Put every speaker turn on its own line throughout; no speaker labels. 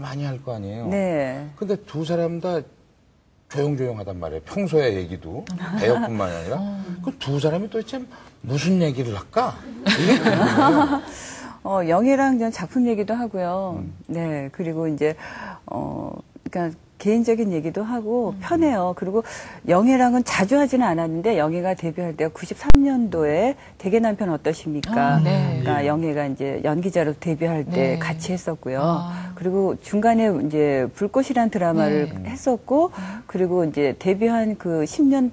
많이 할 거 아니에요.
네.
근데 두 사람 다 조용조용하단 말이에요. 평소에 얘기도 배역뿐만 아니라 그 두 사람이 도대체 무슨 얘기를 할까? 이게 궁금해요.
어, 영애랑 전 작품 얘기도 하고요.
음.
네. 그리고 이제, 어, 그러니까 개인적인 얘기도 하고 편해요. 그리고 영애랑은 자주 하지는 않았는데 영애가 데뷔할 때가 93년도에 대개 남편 어떠십니까?
아, 네.
그러니까 영애가 이제 연기자로 데뷔할 때
네.
같이 했었고요.
아.
그리고 중간에 이제 불꽃이란 드라마를
네.
했었고 그리고 이제 데뷔한 그 10년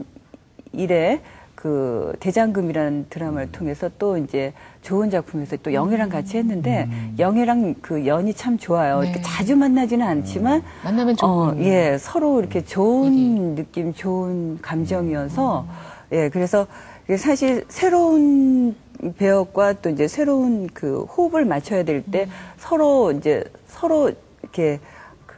이래 그 대장금이라는 드라마를 통해서 또 이제 좋은 작품에서 또 영애랑 같이 했는데 영애랑 그 연이 참 좋아요.
네.
이렇게 자주 만나지는 않지만
만나면 좋은.
어, 예, 서로 이렇게 좋은 느낌, 좋은 감정이어서 예, 그래서 사실 새로운 배역과 또 이제 새로운 그 호흡을 맞춰야 될 때 서로 이제 서로 이렇게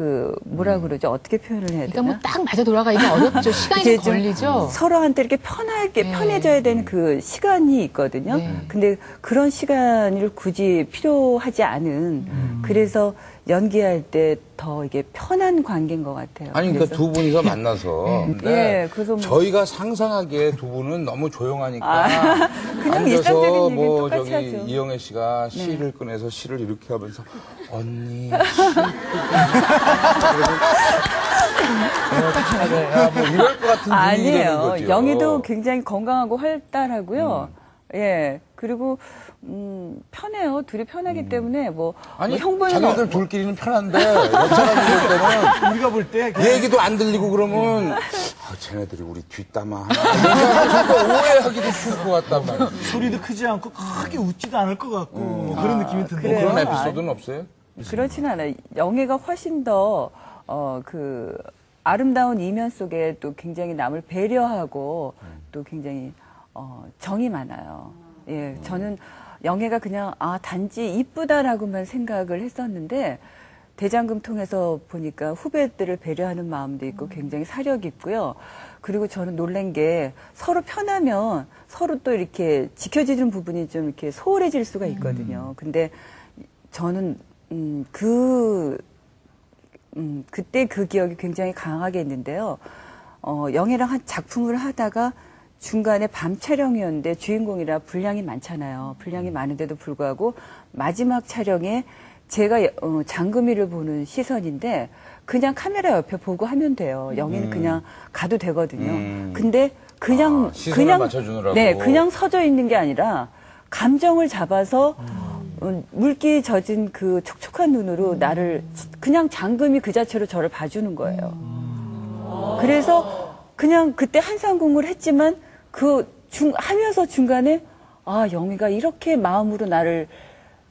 그 뭐라 그러죠? 어떻게 표현을 해야
그러니까
되나?
뭐딱 맞아 돌아가기가 어렵죠. 시간이
좀좀
걸리죠.
서로한테 이렇게 편하게
네.
편해져야 되는 그 시간이 있거든요.
네.
근데 그런 시간을 굳이 필요하지 않은
음.
그래서 연기할 때 더 이게 편한 관계인 것 같아요.
아니, 그러니까 두 분이서 만나서. 근데
예, 그래서 뭐-
저희가 상상하기에 두 분은 너무 조용하니까.
아, 그냥
앉아서
일상적인 얘기
뭐
똑같이
저기
하죠. 네.
이영애 씨가 시를 꺼내서 시를 이렇게 하면서 언니 시 그러면 야, 뭐 이럴 것 같은 분위기 되는
아니에요.
거죠.
영희도 굉장히 건강하고 활달하고요.
음.
예. 그리고 음, 편해요. 둘이 편하기 때문에 뭐,
음. 아니
뭐 형부는
자기들 둘끼리는 편한데 옆 사람들 볼 때는
우리가 볼 때
얘기도 안 들리고 그러면 아, 쟤네들이 우리 뒷담화 하나 오해하기도 쉬울 것 같단 말이에요.
소리도 크지 않고 크게 웃지도 않을 것 같고 뭐 그런 느낌이 든데.
그래요?
그런 에피소드는 없어요?
그렇진 않아요. 영애가 훨씬 더, 어, 그, 아름다운 이면 속에 또 굉장히 남을 배려하고 또 굉장히, 어, 정이 많아요. 예, 저는 영애가 그냥, 아, 단지 이쁘다라고만 생각을 했었는데, 대장금 통해서 보니까 후배들을 배려하는 마음도 있고 굉장히 사력 있고요. 그리고 저는 놀란 게 서로 편하면 서로 또 이렇게 지켜지는 부분이 좀 이렇게 소홀해질 수가 있거든요. 근데 저는 음, 그 음, 그때 그 기억이 굉장히 강하게 있는데요. 어, 영애랑 한 작품을 하다가 중간에 밤 촬영이었는데 주인공이라 분량이 많잖아요. 분량이 많은데도 불구하고 마지막 촬영에 제가 어, 장금이를 보는 시선인데 그냥 카메라 옆에 보고 하면 돼요. 영희는 그냥 가도 되거든요.
음.
근데 그냥
아,
그냥
맞춰주느라고.
네, 그냥 서져 있는 게 아니라 감정을 잡아서 어, 물기 젖은 그 촉촉한 눈으로 나를 그냥 장금이 그 자체로 저를 봐주는 거예요. 그래서 그냥 그때 한상궁을 했지만 그 중, 하면서 중간에 아, 영희가 이렇게 마음으로 나를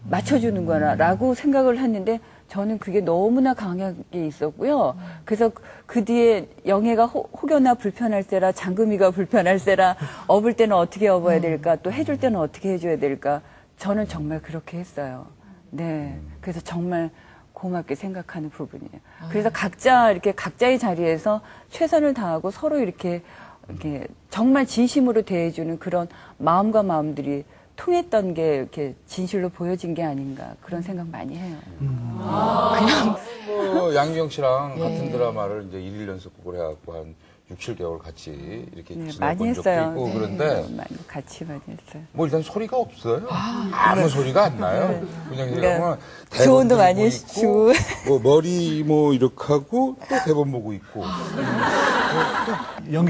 맞춰주는구나 라고 생각을 했는데 저는 그게 너무나 강하게 있었고요. 그래서 그 뒤에 영애가 호, 혹여나 불편할세라 장금이가 불편할세라 업을 때는 어떻게 업어야 될까 또 해줄 때는 어떻게 해줘야 될까 저는 정말 그렇게 했어요. 네. 그래서 정말 고맙게 생각하는 부분이에요. 그래서 각자 이렇게 각자의 자리에서 최선을 다하고 서로 이렇게 이렇게 정말 진심으로 대해주는 그런 마음과 마음들이 통했던 게 이렇게 진실로 보여진 게 아닌가 그런 생각 많이 해요.
뭐 양경 씨랑
예.
같은 드라마를 이제 일일 연속극을 해갖고 한 6, 7개월 같이 이렇게
네, 많이 했어요.
있고
네.
그런데
많이 같이 많이 했어요.
뭐 일단 소리가 없어요. 아, 무 소리가 안 나요. 그냥
네.
그러면
조언도
대본
많이
들고
해주고.
있고, 뭐 머리 뭐 이렇게 하고 또 대본 보고 있고.
연